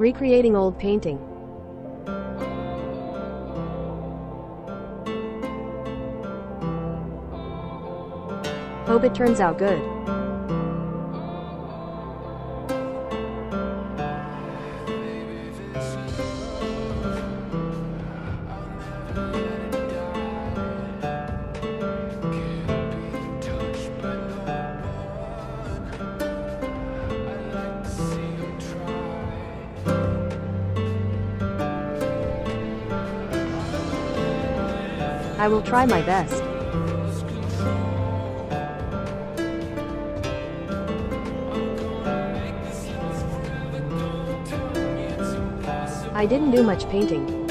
Recreating old painting. Hope it turns out good. I will try my best. I didn't do much painting.